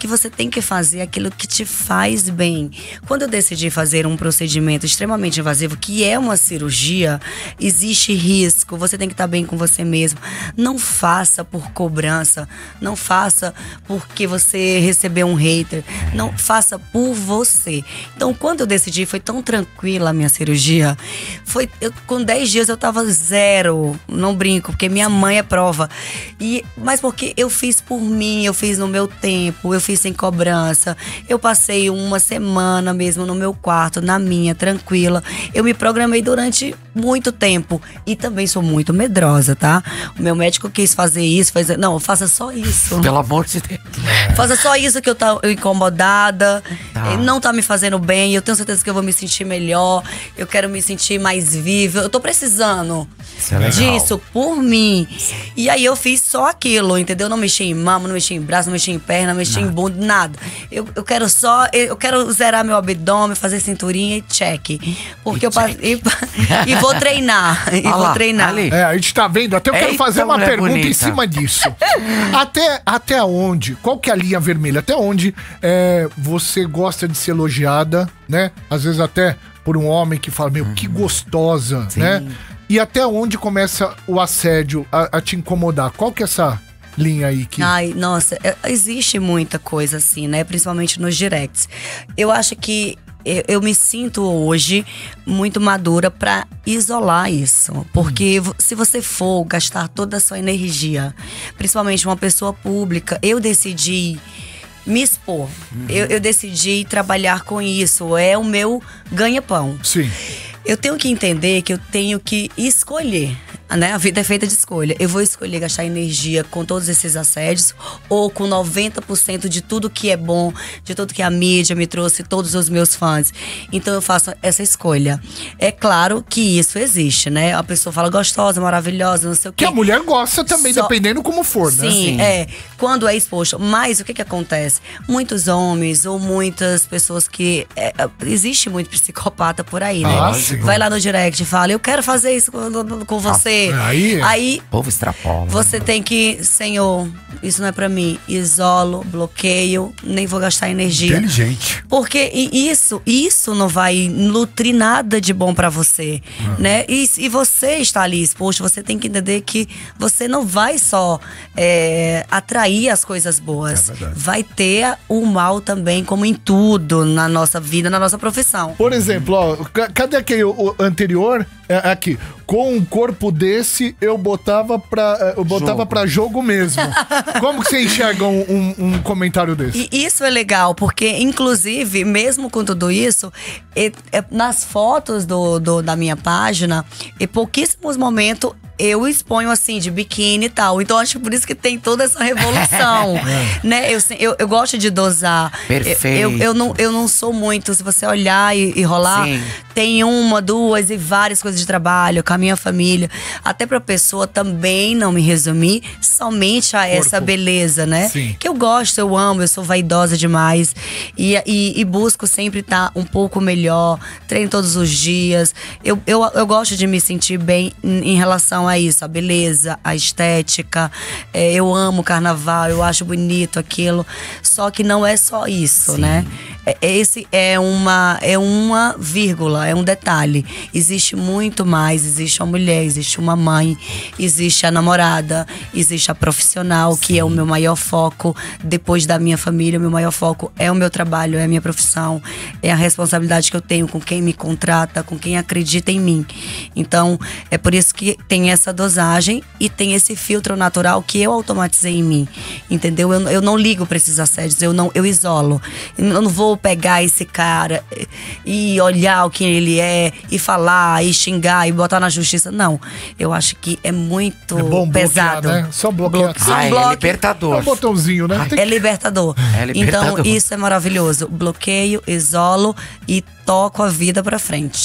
que você tem que fazer aquilo que te faz bem. Quando eu decidi fazer um procedimento extremamente invasivo, que é uma cirurgia, existe risco, você tem que estar bem com você mesmo. Não faça por cobrança, não faça porque você recebeu um hater, não faça por você. Então, quando eu decidi, foi tão tranquila a minha cirurgia. Foi eu, com 10 dias eu tava zero, não brinco, porque minha mãe é prova. E mas porque eu fiz por mim, eu fiz no meu tempo, eu fiz sem cobrança. Eu passei uma semana mesmo no meu quarto, na minha, tranquila. Eu me programei durante muito tempo e também sou muito medrosa, tá? O meu médico quis fazer isso, fazer, não, faça só isso. Pelo amor de Deus. Faça só isso que eu tô incomodada, tá. não tá me fazendo bem, eu tenho certeza que eu vou me sentir melhor, eu quero me sentir mais viva, eu tô precisando é disso por mim. E aí eu fiz só aquilo, entendeu? Não mexi em mama, não mexi em braço, não mexi em perna, não mexi nada. em bunda, nada. Eu, eu quero só, eu quero zerar meu abdômen, fazer cinturinha e check. Porque e eu check. E, e, vou treinar, e vou treinar. Ali. É, a gente tá vendo, até eu quero Eita, fazer uma pergunta bonita. em cima disso. até, até onde, qual que é a linha vermelha? Até onde é, você gosta de ser elogiada, né? Às vezes até por um homem que fala, meu, que uhum. gostosa, Sim. né? E até onde começa o assédio a, a te incomodar? Qual que é essa linha aí que. Ai, nossa, é, existe muita coisa assim, né? Principalmente nos directs. Eu acho que eu, me sinto hoje muito madura para isolar isso. Porque hum. se você for gastar toda a sua energia, principalmente uma pessoa pública, eu decidi me expor. Uhum. Eu, eu decidi trabalhar com isso. É o meu ganha-pão. Sim. Eu tenho que entender que eu tenho que escolher né? A vida é feita de escolha. Eu vou escolher gastar energia com todos esses assédios ou com 90% de tudo que é bom, de tudo que a mídia me trouxe, todos os meus fãs. Então eu faço essa escolha. É claro que isso existe, né? A pessoa fala gostosa, maravilhosa, não sei o quê. Que a mulher gosta também, Só... dependendo como for, né? Sim, é. Quando é exposto. Mas o que que acontece? Muitos homens ou muitas pessoas que. É, existe muito psicopata por aí, né? Ah, Vai lá no direct e fala: Eu quero fazer isso com, com você. Aí, aí o povo extrapola. Você tem que, Senhor, isso não é para mim. Isolo, bloqueio, nem vou gastar energia. Inteligente. Porque isso, isso não vai nutrir nada de bom para você, ah. né? E, e, você está ali exposto, você tem que entender que você não vai só é, atrair as coisas boas. É vai ter o mal também, como em tudo na nossa vida, na nossa profissão. Por exemplo, ó, cadê aquele o anterior? É, aqui, com um corpo desse, eu botava pra, é, eu botava jogo. pra jogo mesmo. Como que você enxerga um, um, um, comentário desse? E isso é legal, porque, inclusive, mesmo com tudo isso, e, é, nas fotos do, do, da minha página, em pouquíssimos momentos eu exponho assim, de biquíni e tal. Então acho por isso que tem toda essa revolução. é. né? Eu, eu, eu, gosto de dosar. Perfeito. Eu, eu, não, eu não sou muito, se você olhar e, e rolar, Sim. Tem uma, duas e várias coisas de trabalho com a minha família. Até pra pessoa também não me resumir somente a Corpo. essa beleza, né? Sim. Que eu gosto, eu amo, eu sou vaidosa demais. E, e, e busco sempre estar tá um pouco melhor, treino todos os dias. Eu, eu, eu gosto de me sentir bem em, em relação a isso, a beleza, a estética. É, eu amo carnaval, eu acho bonito aquilo. Só que não é só isso, Sim. né? É, esse é uma, é uma vírgula, é um detalhe. Existe muito mais. Existe uma mulher, existe uma mãe, existe a namorada, existe a profissional, Sim. que é o meu maior foco. Depois da minha família, o meu maior foco é o meu trabalho, é a minha profissão, é a responsabilidade que eu tenho com quem me contrata, com quem acredita em mim. Então, é por isso que tem essa dosagem e tem esse filtro natural que eu automatizei em mim. Entendeu? Eu, eu não ligo para esses assédios, eu não eu isolo. Eu não vou pegar esse cara e olhar o que ele é e falar e xingar e botar na justiça. Não. Eu acho que é muito é bom pesado. Bloquear, né? Só bloquear. Blo ah, é libertador. É um botãozinho, né? É libertador. É libertador. Então, isso é maravilhoso. Bloqueio, isolo e toco a vida pra frente.